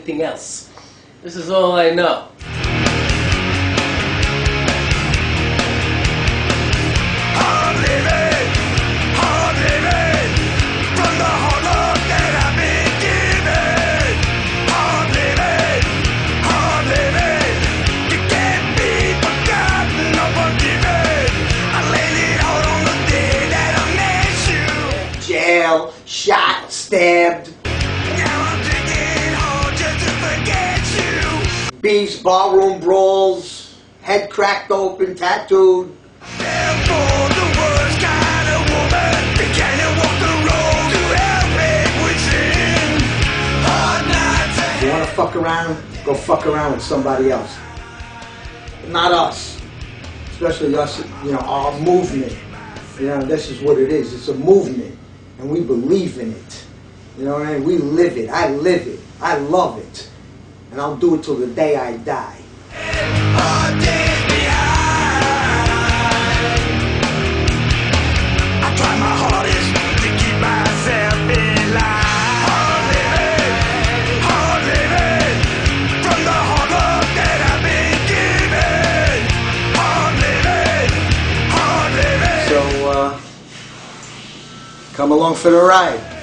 anything else. This is all I know. Shot, stabbed, beefs, barroom brawls, head cracked open, tattooed. Woman began to You fuck around? Go fuck around with somebody else. Not us. Especially us, you know, our movement. You know, this is what it is. It's a movement. And we believe in it. You know what I mean? We live it. I live it. I love it. And I'll do it till the day I die. uh, come along for the ride.